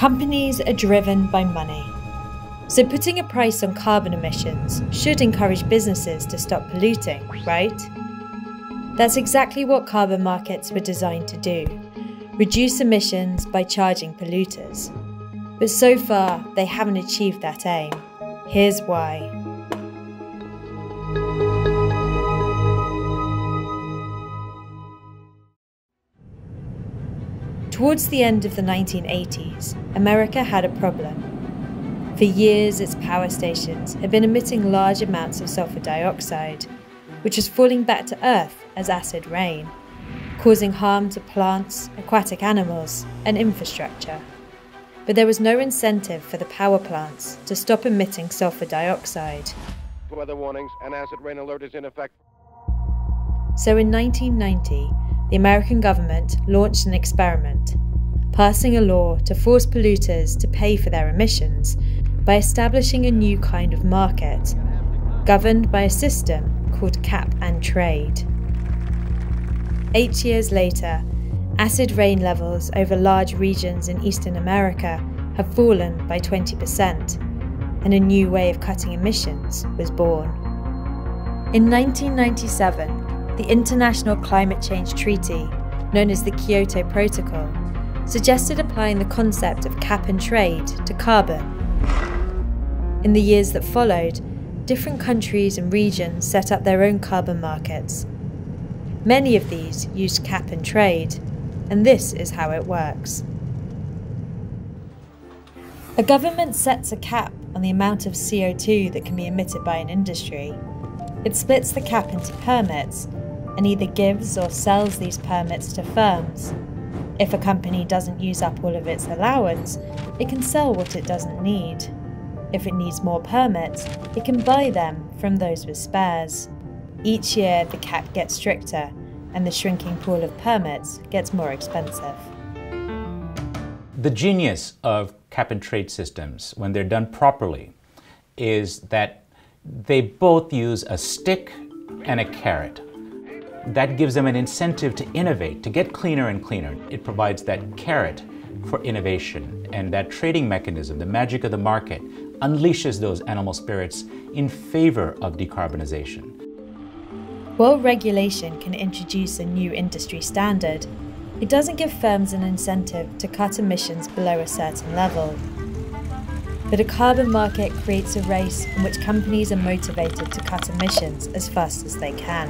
Companies are driven by money. So putting a price on carbon emissions should encourage businesses to stop polluting, right? That's exactly what carbon markets were designed to do reduce emissions by charging polluters. But so far, they haven't achieved that aim. Here's why. Towards the end of the 1980s, America had a problem. For years, its power stations had been emitting large amounts of sulfur dioxide, which was falling back to Earth as acid rain, causing harm to plants, aquatic animals, and infrastructure. But there was no incentive for the power plants to stop emitting sulfur dioxide. Weather warnings and acid rain alert is in effect. So in 1990, the American government launched an experiment, passing a law to force polluters to pay for their emissions by establishing a new kind of market, governed by a system called cap and trade. Eight years later, acid rain levels over large regions in eastern America have fallen by 20%, and a new way of cutting emissions was born. In 1997, the International Climate Change Treaty, known as the Kyoto Protocol, suggested applying the concept of cap and trade to carbon. In the years that followed, different countries and regions set up their own carbon markets. Many of these used cap and trade, and this is how it works. A government sets a cap on the amount of CO2 that can be emitted by an industry. It splits the cap into permits and either gives or sells these permits to firms. If a company doesn't use up all of its allowance, it can sell what it doesn't need. If it needs more permits, it can buy them from those with spares. Each year, the cap gets stricter, and the shrinking pool of permits gets more expensive. The genius of cap and trade systems, when they're done properly, is that they both use a stick and a carrot that gives them an incentive to innovate, to get cleaner and cleaner. It provides that carrot for innovation. And that trading mechanism, the magic of the market, unleashes those animal spirits in favor of decarbonization. While regulation can introduce a new industry standard, it doesn't give firms an incentive to cut emissions below a certain level. But a carbon market creates a race in which companies are motivated to cut emissions as fast as they can.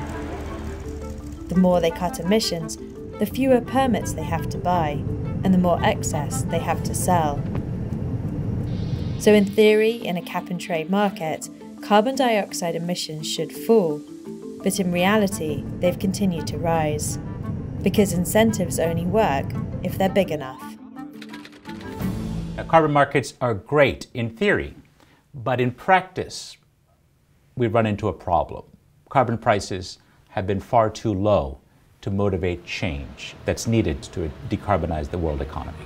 The more they cut emissions, the fewer permits they have to buy, and the more excess they have to sell. So, in theory, in a cap and trade market, carbon dioxide emissions should fall, but in reality, they've continued to rise. Because incentives only work if they're big enough. Now, carbon markets are great in theory, but in practice, we run into a problem. Carbon prices have been far too low to motivate change that's needed to decarbonize the world economy.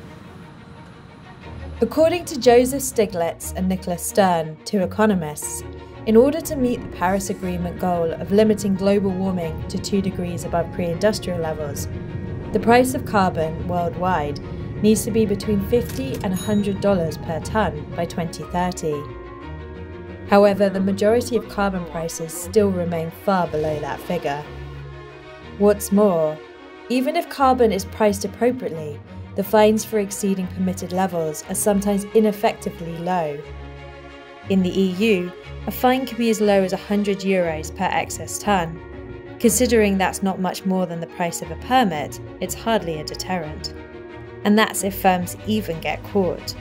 According to Joseph Stiglitz and Nicholas Stern, two economists, in order to meet the Paris Agreement goal of limiting global warming to 2 degrees above pre industrial levels, the price of carbon worldwide needs to be between 50 and $100 per tonne by 2030. However, the majority of carbon prices still remain far below that figure. What's more, even if carbon is priced appropriately, the fines for exceeding permitted levels are sometimes ineffectively low. In the EU, a fine can be as low as 100 euros per excess tonne. Considering that's not much more than the price of a permit, it's hardly a deterrent. And that's if firms even get caught.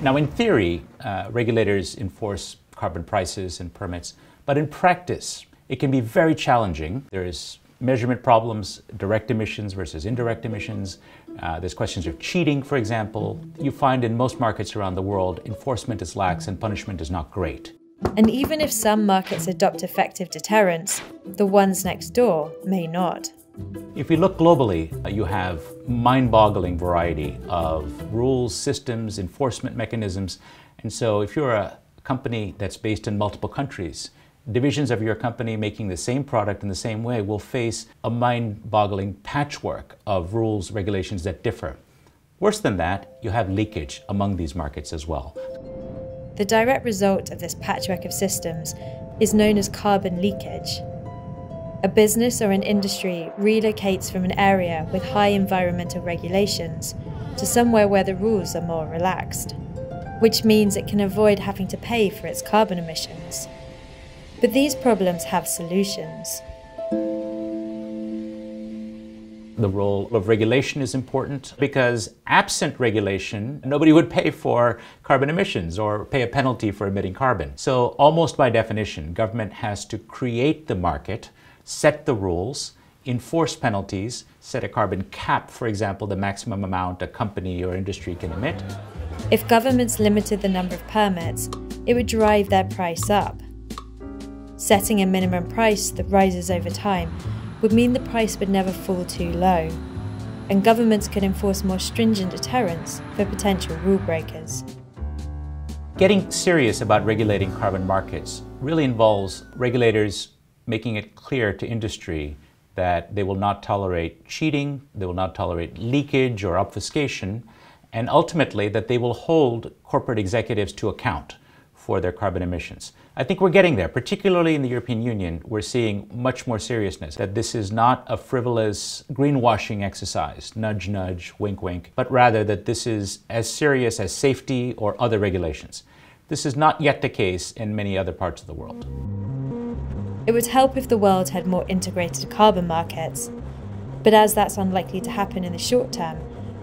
Now, in theory, uh, regulators enforce carbon prices and permits, but in practice, it can be very challenging. There's measurement problems, direct emissions versus indirect emissions. Uh, there's questions of cheating, for example. You find in most markets around the world, enforcement is lax and punishment is not great. And even if some markets adopt effective deterrents, the ones next door may not. If we look globally, uh, you have mind-boggling variety of rules, systems, enforcement mechanisms. And so if you're a company that's based in multiple countries, divisions of your company making the same product in the same way will face a mind-boggling patchwork of rules, regulations that differ. Worse than that, you have leakage among these markets as well. The direct result of this patchwork of systems is known as carbon leakage. A business or an industry relocates from an area with high environmental regulations to somewhere where the rules are more relaxed, which means it can avoid having to pay for its carbon emissions. But these problems have solutions. The role of regulation is important because absent regulation, nobody would pay for carbon emissions or pay a penalty for emitting carbon. So, almost by definition, government has to create the market, set the rules, enforce penalties, set a carbon cap, for example, the maximum amount a company or industry can emit. If governments limited the number of permits, it would drive their price up. Setting a minimum price that rises over time would mean the price would never fall too low, and governments could enforce more stringent deterrents for potential rule breakers. Getting serious about regulating carbon markets really involves regulators making it clear to industry that they will not tolerate cheating, they will not tolerate leakage or obfuscation, and ultimately that they will hold corporate executives to account for their carbon emissions. I think we're getting there, particularly in the European Union. We're seeing much more seriousness, that this is not a frivolous greenwashing exercise, nudge, nudge, wink, wink, but rather that this is as serious as safety or other regulations. This is not yet the case in many other parts of the world. It would help if the world had more integrated carbon markets. But as that's unlikely to happen in the short term,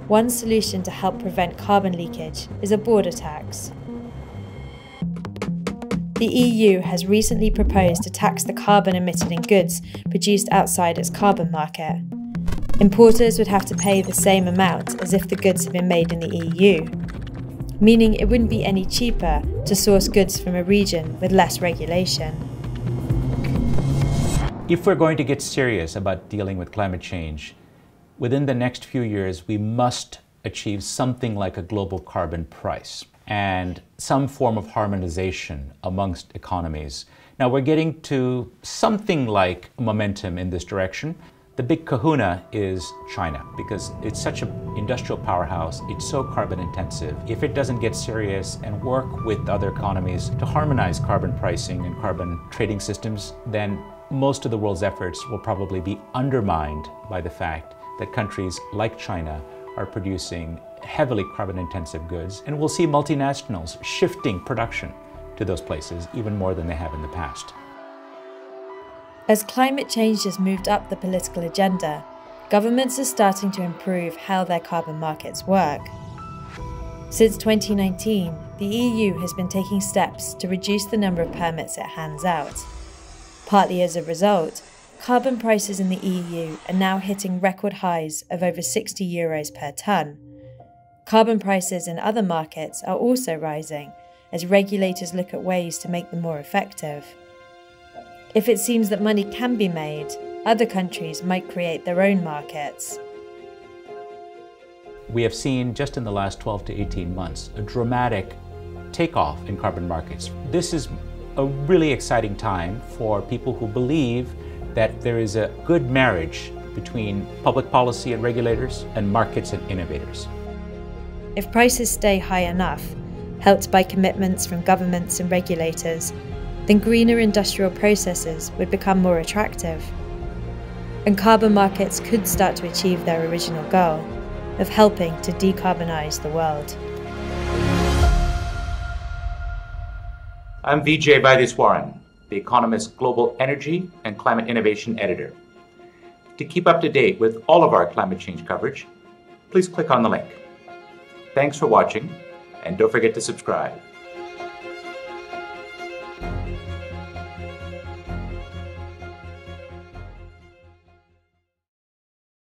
one solution to help prevent carbon leakage is a border tax. The EU has recently proposed to tax the carbon emitted in goods produced outside its carbon market. Importers would have to pay the same amount as if the goods had been made in the EU, meaning it wouldn't be any cheaper to source goods from a region with less regulation. If we're going to get serious about dealing with climate change, within the next few years, we must achieve something like a global carbon price and some form of harmonization amongst economies. Now we're getting to something like momentum in this direction. The big kahuna is China because it's such an industrial powerhouse, it's so carbon intensive. If it doesn't get serious and work with other economies to harmonize carbon pricing and carbon trading systems, then most of the world's efforts will probably be undermined by the fact that countries like China are producing heavily carbon intensive goods, and we'll see multinationals shifting production to those places even more than they have in the past. As climate change has moved up the political agenda, governments are starting to improve how their carbon markets work. Since 2019, the EU has been taking steps to reduce the number of permits it hands out. Partly as a result, carbon prices in the EU are now hitting record highs of over 60 euros per tonne. Carbon prices in other markets are also rising as regulators look at ways to make them more effective. If it seems that money can be made, other countries might create their own markets. We have seen just in the last 12 to 18 months a dramatic takeoff in carbon markets. This is a really exciting time for people who believe that there is a good marriage between public policy and regulators and markets and innovators. If prices stay high enough, helped by commitments from governments and regulators, then greener industrial processes would become more attractive. And carbon markets could start to achieve their original goal of helping to decarbonise the world. I'm Vijay Vaitheeswaran, The Economist Global Energy and Climate Innovation Editor. To keep up to date with all of our climate change coverage, please click on the link. Thanks for watching, and don't forget to subscribe.